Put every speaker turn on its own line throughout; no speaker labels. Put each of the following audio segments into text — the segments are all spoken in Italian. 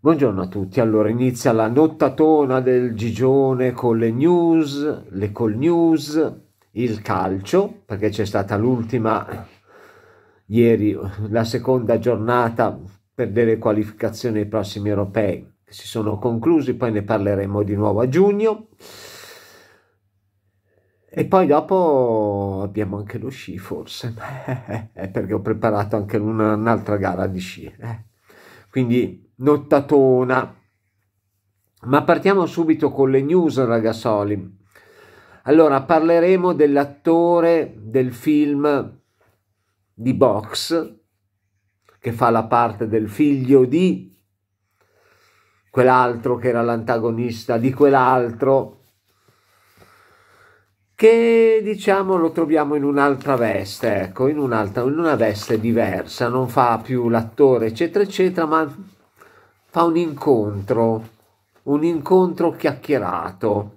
Buongiorno a tutti, allora inizia la nottatona del Gigione con le news, le call news, il calcio, perché c'è stata l'ultima ieri, la seconda giornata per delle qualificazioni ai prossimi europei che si sono conclusi, poi ne parleremo di nuovo a giugno. E poi dopo abbiamo anche lo sci forse, perché ho preparato anche una, un'altra gara di sci. Eh. Quindi nottatona. Ma partiamo subito con le news, ragazzoli. Allora, parleremo dell'attore del film di Box, che fa la parte del figlio di quell'altro che era l'antagonista di quell'altro, che diciamo lo troviamo in un'altra veste, ecco, in, un'altra, in una veste diversa, non fa più l'attore, eccetera, eccetera, ma fa un incontro, un incontro chiacchierato.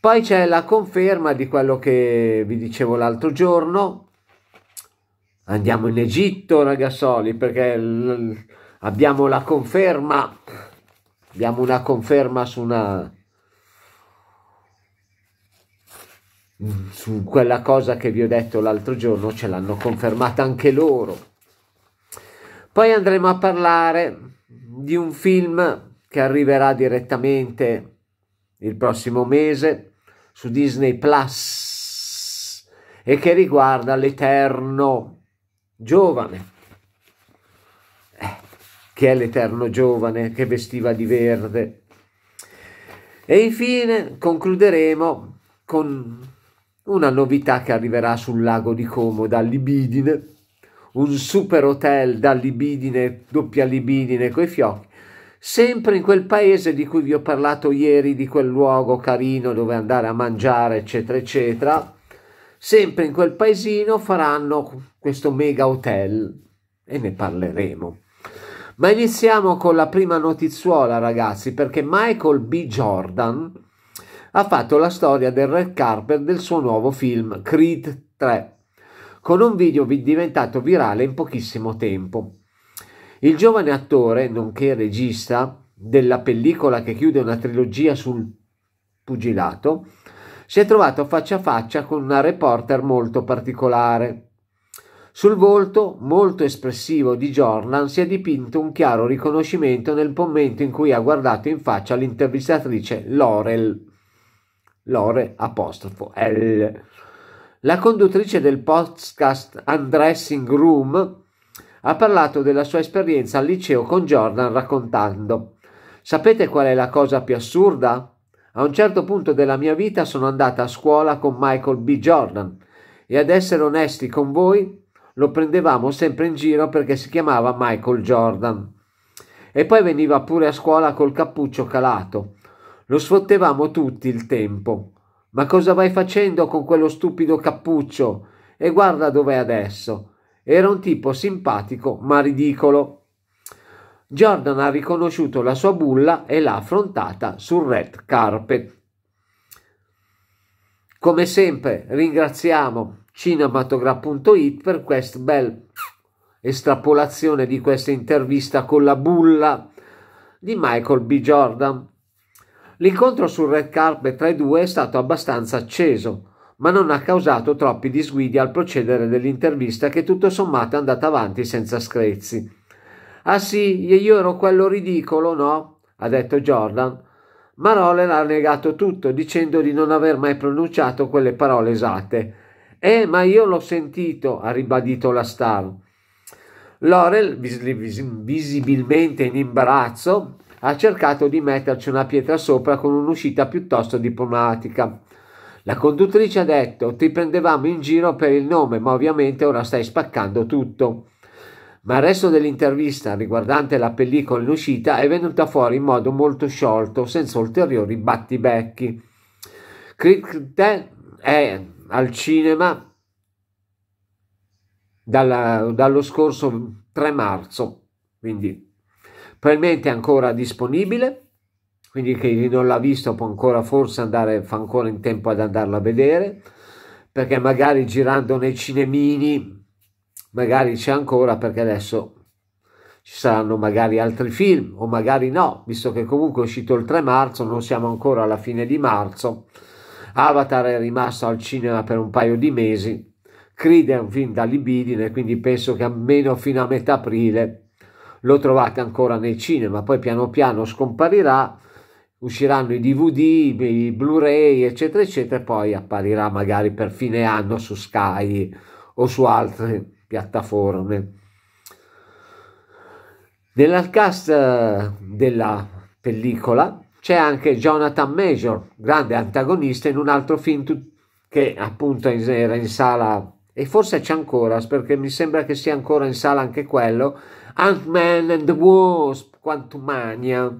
Poi c'è la conferma di quello che vi dicevo l'altro giorno. Andiamo in Egitto, ragazzoli, perché abbiamo la conferma. Abbiamo una conferma su una su quella cosa che vi ho detto l'altro giorno, ce l'hanno confermata anche loro. Poi andremo a parlare di un film che arriverà direttamente il prossimo mese su Disney Plus e che riguarda l'Eterno Giovane. Eh, che è l'Eterno Giovane che vestiva di verde. E infine concluderemo con una novità che arriverà sul lago di Como da Libidine un super hotel da libidine, doppia libidine coi fiocchi, sempre in quel paese di cui vi ho parlato ieri, di quel luogo carino dove andare a mangiare, eccetera, eccetera, sempre in quel paesino faranno questo mega hotel e ne parleremo. Ma iniziamo con la prima notizuola, ragazzi, perché Michael B. Jordan ha fatto la storia del red carpet del suo nuovo film Creed 3 con un video diventato virale in pochissimo tempo. Il giovane attore, nonché regista della pellicola che chiude una trilogia sul pugilato, si è trovato faccia a faccia con una reporter molto particolare. Sul volto, molto espressivo di Jordan, si è dipinto un chiaro riconoscimento nel momento in cui ha guardato in faccia l'intervistatrice Laurel. Lore apostrofo L la conduttrice del podcast Undressing Room ha parlato della sua esperienza al liceo con Jordan raccontando Sapete qual è la cosa più assurda? A un certo punto della mia vita sono andata a scuola con Michael B. Jordan e ad essere onesti con voi lo prendevamo sempre in giro perché si chiamava Michael Jordan. E poi veniva pure a scuola col cappuccio calato. Lo sfottevamo tutti il tempo. Ma cosa vai facendo con quello stupido cappuccio? E guarda dov'è adesso. Era un tipo simpatico ma ridicolo. Jordan ha riconosciuto la sua bulla e l'ha affrontata sul red carpet. Come sempre ringraziamo cinematograph.it per questa bella estrapolazione di questa intervista con la bulla di Michael B. Jordan. L'incontro sul red carpet tra i due è stato abbastanza acceso, ma non ha causato troppi disguidi al procedere dell'intervista che tutto sommato è andata avanti senza screzi. Ah sì, io ero quello ridicolo, no? ha detto Jordan. Ma Roller ha negato tutto, dicendo di non aver mai pronunciato quelle parole esatte. Eh, ma io l'ho sentito, ha ribadito la star. Laurel, vis- vis- visibilmente in imbarazzo, ha cercato di metterci una pietra sopra con un'uscita piuttosto diplomatica. La conduttrice ha detto ti prendevamo in giro per il nome, ma ovviamente ora stai spaccando tutto. Ma il resto dell'intervista riguardante la pellicola in uscita è venuta fuori in modo molto sciolto, senza ulteriori battibecchi. Creed è al cinema dalla, dallo scorso 3 marzo, quindi probabilmente è ancora disponibile, quindi chi non l'ha visto può ancora forse andare, fa ancora in tempo ad andarlo a vedere, perché magari girando nei cinemini, magari c'è ancora, perché adesso ci saranno magari altri film o magari no, visto che comunque è uscito il 3 marzo, non siamo ancora alla fine di marzo. Avatar è rimasto al cinema per un paio di mesi. Creed è un film da libidine, quindi penso che almeno fino a metà aprile lo trovate ancora nei cinema, poi piano piano scomparirà, usciranno i DVD, i Blu-ray, eccetera, eccetera, e poi apparirà magari per fine anno su Sky o su altre piattaforme. Nella cast eh, della pellicola c'è anche Jonathan Major, grande antagonista in un altro film che appunto era in sala e forse c'è ancora perché mi sembra che sia ancora in sala anche quello Ant-Man and the Wasp Quantumania.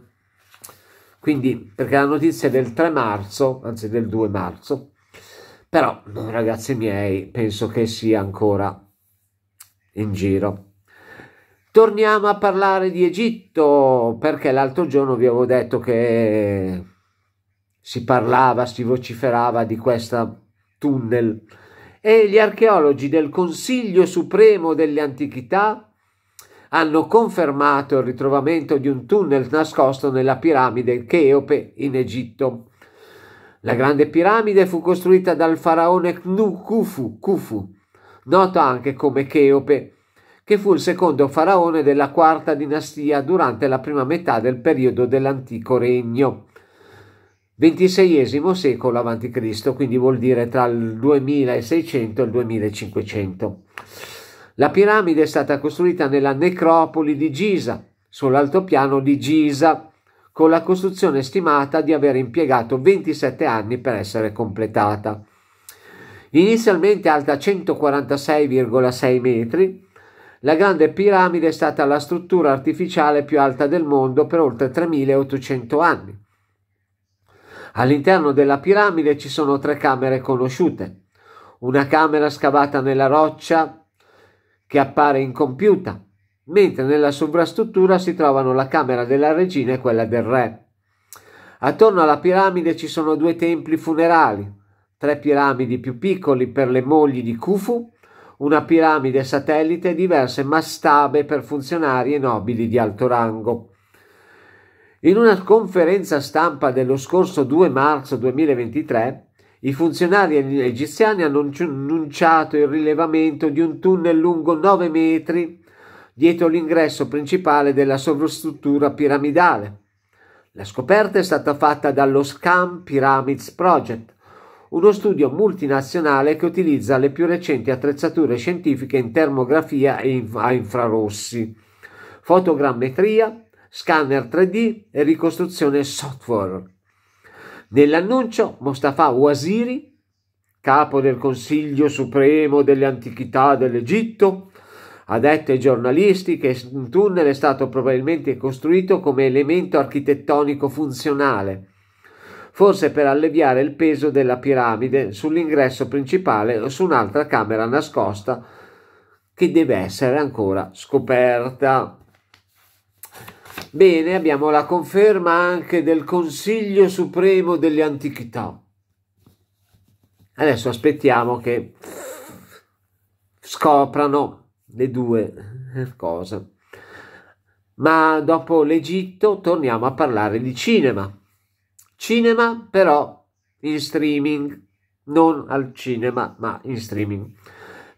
Quindi perché la notizia è del 3 marzo anzi del 2 marzo. Però ragazzi miei penso che sia ancora in giro. Torniamo a parlare di Egitto perché l'altro giorno vi avevo detto che si parlava, si vociferava di questa tunnel. E gli archeologi del Consiglio Supremo delle Antichità hanno confermato il ritrovamento di un tunnel nascosto nella piramide Cheope in Egitto. La grande piramide fu costruita dal faraone Knu Khufu, Khufu noto anche come Cheope, che fu il secondo faraone della quarta dinastia durante la prima metà del periodo dell'antico regno. XXVI secolo a.C., quindi vuol dire tra il 2600 e il 2500. La piramide è stata costruita nella necropoli di Giza, sull'altopiano di Giza, con la costruzione stimata di aver impiegato 27 anni per essere completata. Inizialmente alta 146,6 metri, la grande piramide è stata la struttura artificiale più alta del mondo per oltre 3800 anni. All'interno della piramide ci sono tre camere conosciute. Una camera scavata nella roccia che appare incompiuta, mentre nella sovrastruttura si trovano la camera della regina e quella del re. Attorno alla piramide ci sono due templi funerali, tre piramidi più piccoli per le mogli di Khufu una piramide satellite e diverse mastabe per funzionari e nobili di alto rango. In una conferenza stampa dello scorso 2 marzo 2023, i funzionari egiziani hanno annunciato il rilevamento di un tunnel lungo 9 metri dietro l'ingresso principale della sovrastruttura piramidale. La scoperta è stata fatta dallo SCAM Pyramids Project, uno studio multinazionale che utilizza le più recenti attrezzature scientifiche in termografia e a infrarossi, fotogrammetria, scanner 3D e ricostruzione software. Nell'annuncio Mostafa Waziri, capo del Consiglio Supremo delle Antichità dell'Egitto, ha detto ai giornalisti che un tunnel è stato probabilmente costruito come elemento architettonico funzionale forse per alleviare il peso della piramide sull'ingresso principale o su un'altra camera nascosta che deve essere ancora scoperta. Bene, abbiamo la conferma anche del Consiglio Supremo delle Antichità. Adesso aspettiamo che scoprano le due cose. Ma dopo l'Egitto torniamo a parlare di cinema. Cinema però in streaming, non al cinema ma in streaming.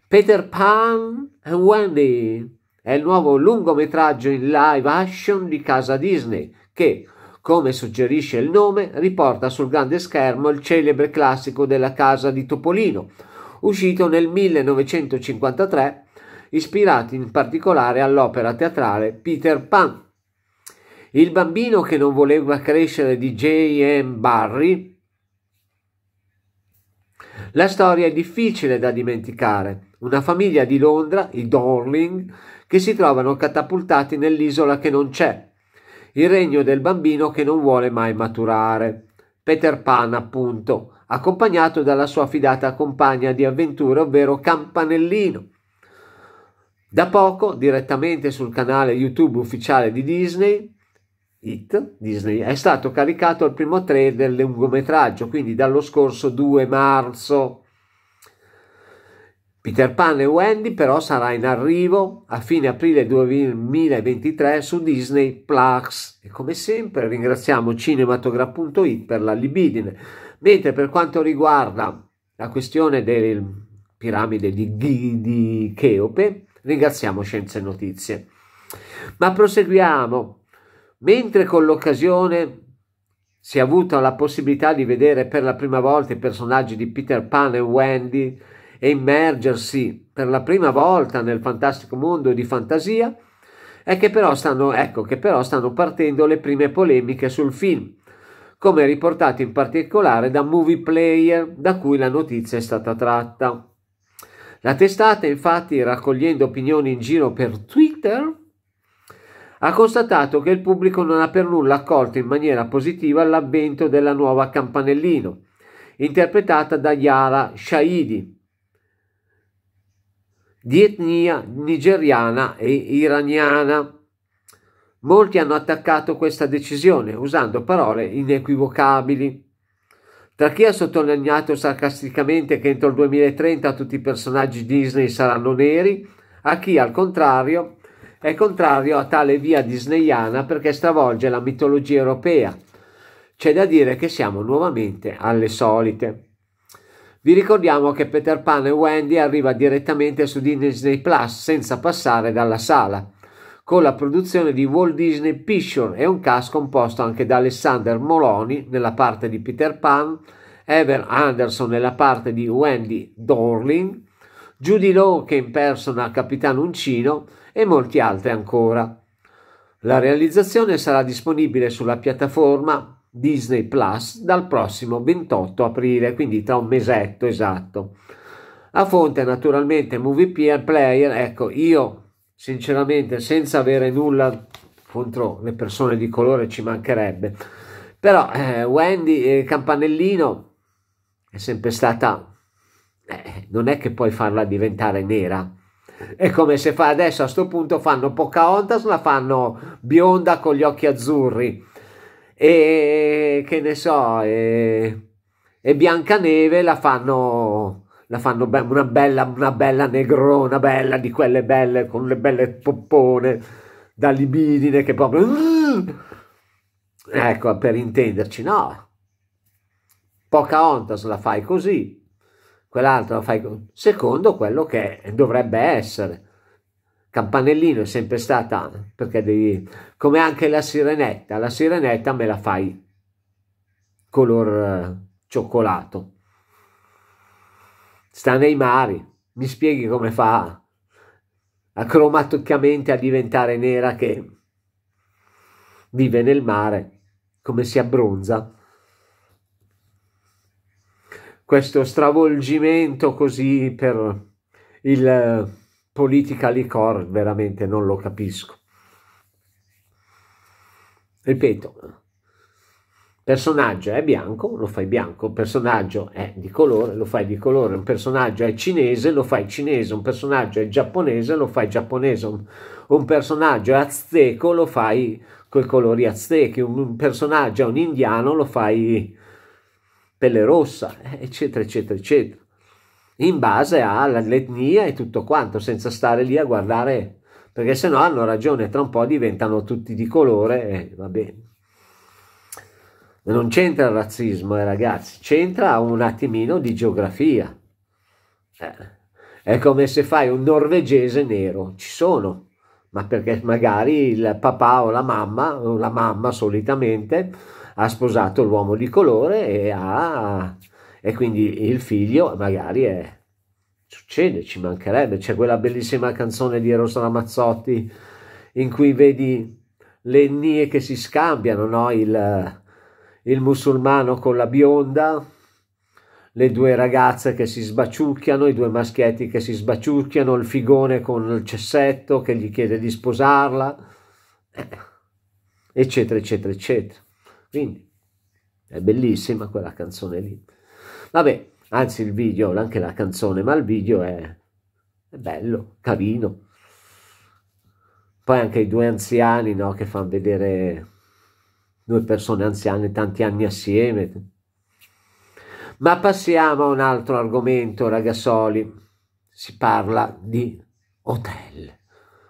Peter Pan e Wendy è il nuovo lungometraggio in live action di casa Disney che, come suggerisce il nome, riporta sul grande schermo il celebre classico della casa di Topolino, uscito nel 1953, ispirato in particolare all'opera teatrale Peter Pan il bambino che non voleva crescere di J.M. Barry. La storia è difficile da dimenticare. Una famiglia di Londra, i Dorling, che si trovano catapultati nell'isola che non c'è. Il regno del bambino che non vuole mai maturare. Peter Pan, appunto, accompagnato dalla sua fidata compagna di avventure, ovvero Campanellino. Da poco, direttamente sul canale YouTube ufficiale di Disney, It Disney è stato caricato il primo trailer del lungometraggio, quindi dallo scorso 2 marzo. Peter Pan e Wendy però sarà in arrivo a fine aprile 2023 su Disney Plus. E come sempre ringraziamo cinematogra.it per la libidine, mentre per quanto riguarda la questione delle piramidi di, di, di Cheope ringraziamo Scienze e Notizie. Ma proseguiamo, mentre con l'occasione si è avuta la possibilità di vedere per la prima volta i personaggi di Peter Pan e Wendy e immergersi per la prima volta nel fantastico mondo di fantasia, è che però stanno, ecco, che però stanno partendo le prime polemiche sul film, come riportato in particolare da Movie Player, da cui la notizia è stata tratta. La testata, infatti, raccogliendo opinioni in giro per Twitter, ha constatato che il pubblico non ha per nulla accolto in maniera positiva l'avvento della nuova Campanellino, interpretata da Yara Shahidi, di etnia nigeriana e iraniana. Molti hanno attaccato questa decisione usando parole inequivocabili. Tra chi ha sottolineato sarcasticamente che entro il 2030 tutti i personaggi Disney saranno neri, a chi al contrario è contrario a tale via disneyana perché stravolge la mitologia europea. C'è da dire che siamo nuovamente alle solite. Vi ricordiamo che Peter Pan e Wendy arriva direttamente su Disney Plus senza passare dalla sala, con la produzione di Walt Disney Picture e un cast composto anche da Alessander Moloni nella parte di Peter Pan, Ever Anderson nella parte di Wendy Dorling, Judy Law che impersona Capitano Uncino e molti altri ancora. La realizzazione sarà disponibile sulla piattaforma Disney Plus dal prossimo 28 aprile, quindi tra un mesetto esatto. A fonte naturalmente Movie Player, ecco io sinceramente senza avere nulla contro le persone di colore ci mancherebbe, però eh, Wendy eh, Campanellino è sempre stata, eh, non è che puoi farla diventare nera, è come se fa adesso a questo punto fanno Pocahontas, la fanno bionda con gli occhi azzurri e che ne so, e, e Biancaneve la fanno, la fanno una, bella, una bella negrona, bella di quelle belle, con le belle poppone da libidine che proprio... Ecco, per intenderci, no. Pocahontas la fai così, quell'altra la fai secondo quello che dovrebbe essere. Campanellino è sempre stata, perché devi, come anche la sirenetta, la sirenetta me la fai color eh, cioccolato. Sta nei mari, mi spieghi come fa acromaticamente a diventare nera che vive nel mare, come si abbronza. Questo stravolgimento così per il politica licor veramente non lo capisco. Ripeto, personaggio è bianco, lo fai bianco, personaggio è di colore, lo fai di colore, un personaggio è cinese, lo fai cinese, un personaggio è giapponese, lo fai giapponese, un, un personaggio è azteco, lo fai con i colori aztechi, un, un personaggio è un indiano, lo fai pelle rossa, eccetera, eccetera, eccetera in base all'etnia e tutto quanto, senza stare lì a guardare, perché se no hanno ragione, tra un po' diventano tutti di colore e va bene. Non c'entra il razzismo, eh, ragazzi, c'entra un attimino di geografia. Eh, è come se fai un norvegese nero, ci sono, ma perché magari il papà o la mamma, o la mamma solitamente, ha sposato l'uomo di colore e ha e quindi il figlio magari è... Succede, ci mancherebbe, c'è quella bellissima canzone di Eros Ramazzotti in cui vedi le etnie che si scambiano, no? il, il musulmano con la bionda, le due ragazze che si sbaciucchiano, i due maschietti che si sbaciucchiano, il figone con il cessetto che gli chiede di sposarla, eccetera, eccetera, eccetera. Quindi è bellissima quella canzone lì. Vabbè, anzi il video, anche la canzone, ma il video è, è bello, carino. Poi anche i due anziani, no, che fanno vedere due persone anziane tanti anni assieme. Ma passiamo a un altro argomento, ragazzoli. si parla di hotel,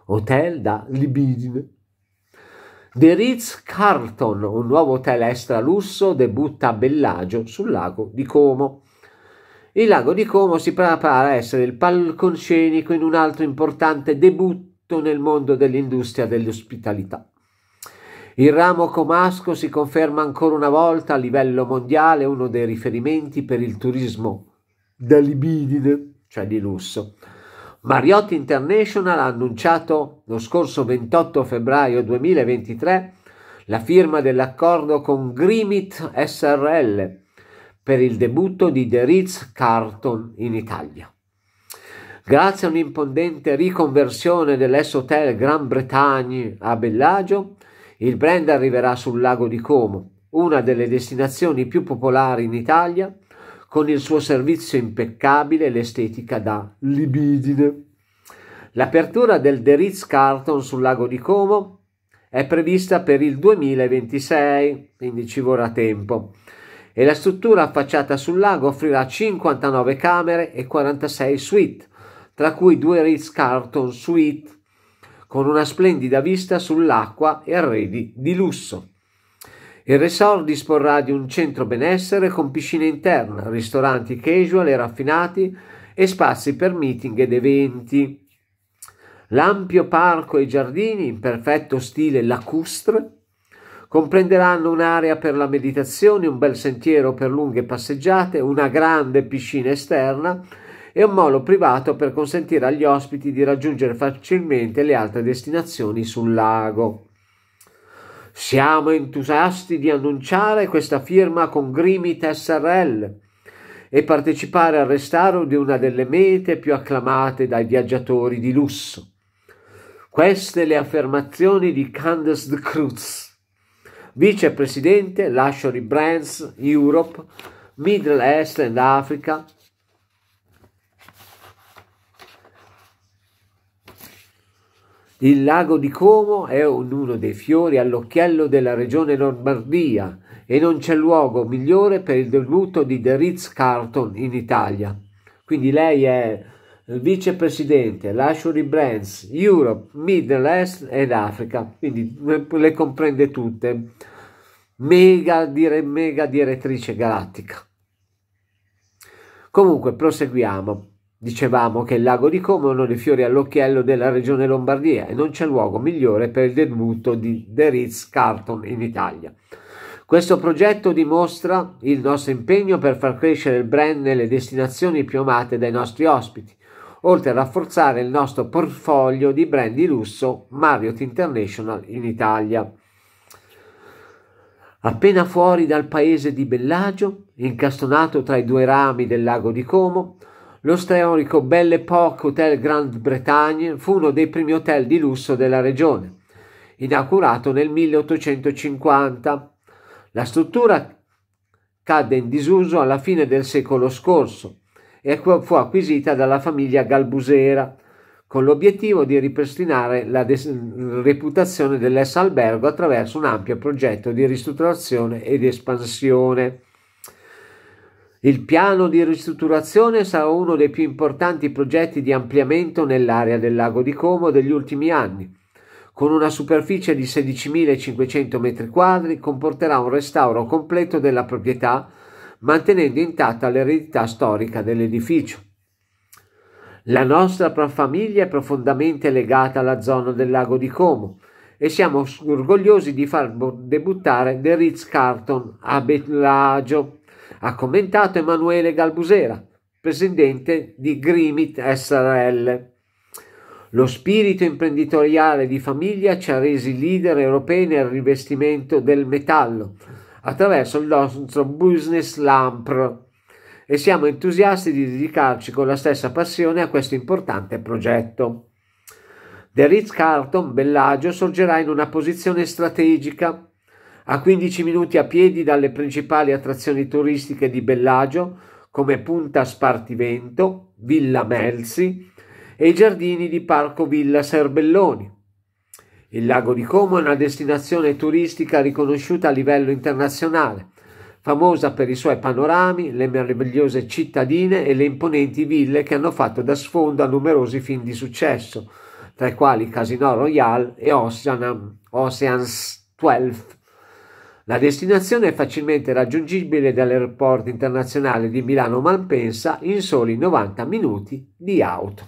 hotel da libidine. The Ritz Carlton, un nuovo hotel extra lusso, debutta a Bellagio sul lago di Como. Il lago di Como si prepara a essere il palcoscenico in un altro importante debutto nel mondo dell'industria dell'ospitalità. Il ramo comasco si conferma ancora una volta a livello mondiale uno dei riferimenti per il turismo da libidine, cioè di lusso. Marriott International ha annunciato lo scorso 28 febbraio 2023 la firma dell'accordo con Grimit SRL per il debutto di The Ritz Carlton in Italia. Grazie a un'impondente riconversione dell'S Hotel Gran Bretagne a Bellagio, il brand arriverà sul lago di Como, una delle destinazioni più popolari in Italia, con il suo servizio impeccabile e l'estetica da libidine. L'apertura del The Ritz Carlton sul lago di Como è prevista per il 2026, quindi ci vorrà tempo e la struttura affacciata sul lago offrirà 59 camere e 46 suite, tra cui due Ritz-Carlton suite con una splendida vista sull'acqua e arredi di lusso. Il resort disporrà di un centro benessere con piscina interna, ristoranti casual e raffinati e spazi per meeting ed eventi. L'ampio parco e giardini in perfetto stile lacustre Comprenderanno un'area per la meditazione, un bel sentiero per lunghe passeggiate, una grande piscina esterna e un molo privato per consentire agli ospiti di raggiungere facilmente le altre destinazioni sul lago. Siamo entusiasti di annunciare questa firma con Grimit SRL e partecipare al restauro di una delle mete più acclamate dai viaggiatori di lusso. Queste le affermazioni di Candace de Cruz vicepresidente Luxury Brands Europe, Middle East and Africa. Il lago di Como è uno dei fiori all'occhiello della regione Lombardia e non c'è luogo migliore per il debutto di The Ritz Carlton in Italia. Quindi lei è vicepresidente, Luxury Brands, Europe, Middle East ed Africa, quindi le comprende tutte. Mega, dire, mega direttrice galattica. Comunque, proseguiamo. Dicevamo che il lago di Como è uno dei fiori all'occhiello della regione Lombardia e non c'è luogo migliore per il debutto di The Ritz Carlton in Italia. Questo progetto dimostra il nostro impegno per far crescere il brand nelle destinazioni più amate dai nostri ospiti, oltre a rafforzare il nostro portfolio di brand di lusso Marriott International in Italia. Appena fuori dal paese di Bellagio, incastonato tra i due rami del lago di Como, lo storico Belle Époque Hotel Grande Bretagne fu uno dei primi hotel di lusso della regione, inaugurato nel 1850. La struttura cadde in disuso alla fine del secolo scorso e fu acquisita dalla famiglia Galbusera con l'obiettivo di ripristinare la des- reputazione dell'S Albergo attraverso un ampio progetto di ristrutturazione ed espansione. Il piano di ristrutturazione sarà uno dei più importanti progetti di ampliamento nell'area del lago di Como degli ultimi anni. Con una superficie di 16.500 m2 comporterà un restauro completo della proprietà mantenendo intatta l'eredità storica dell'edificio. La nostra famiglia è profondamente legata alla zona del lago di Como e siamo orgogliosi di far debuttare The Ritz Carlton a Bellagio, ha commentato Emanuele Galbusera, presidente di Grimit SRL. Lo spirito imprenditoriale di famiglia ci ha resi leader europei nel rivestimento del metallo, attraverso il nostro business LAMPR e siamo entusiasti di dedicarci con la stessa passione a questo importante progetto. The Ritz-Carlton Bellagio sorgerà in una posizione strategica a 15 minuti a piedi dalle principali attrazioni turistiche di Bellagio come Punta Spartivento, Villa Melzi e i giardini di Parco Villa Serbelloni. Il lago di Como è una destinazione turistica riconosciuta a livello internazionale, famosa per i suoi panorami, le meravigliose cittadine e le imponenti ville che hanno fatto da sfondo a numerosi film di successo, tra i quali Casino Royale e Ocean, Oceans 12. La destinazione è facilmente raggiungibile dall'aeroporto internazionale di Milano Malpensa in soli 90 minuti di auto.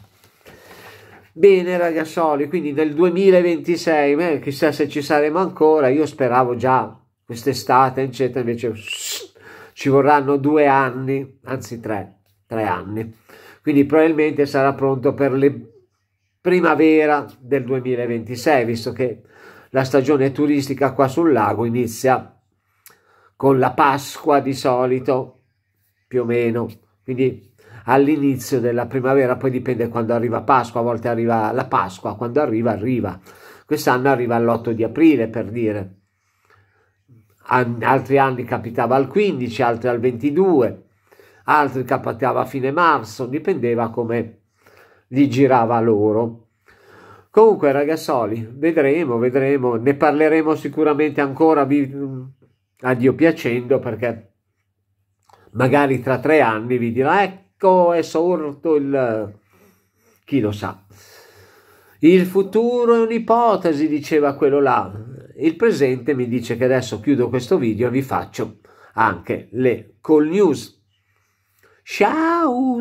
Bene ragazzoli, quindi nel 2026, beh, chissà se ci saremo ancora, io speravo già quest'estate, eccetera, invece ci vorranno due anni, anzi tre, tre anni. Quindi probabilmente sarà pronto per le primavera del 2026, visto che la stagione turistica qua sul lago inizia con la Pasqua di solito, più o meno, quindi all'inizio della primavera, poi dipende quando arriva Pasqua, a volte arriva la Pasqua, quando arriva, arriva. Quest'anno arriva all'8 di aprile, per dire. Altri anni capitava al 15, altri al 22, altri capitava a fine marzo, dipendeva come gli girava loro. Comunque ragazzoli, vedremo, vedremo, ne parleremo sicuramente ancora a Dio piacendo perché magari tra tre anni vi dirà ecco è sorto il... chi lo sa. Il futuro è un'ipotesi, diceva quello là. Il presente mi dice che adesso chiudo questo video e vi faccio anche le call news. Ciao!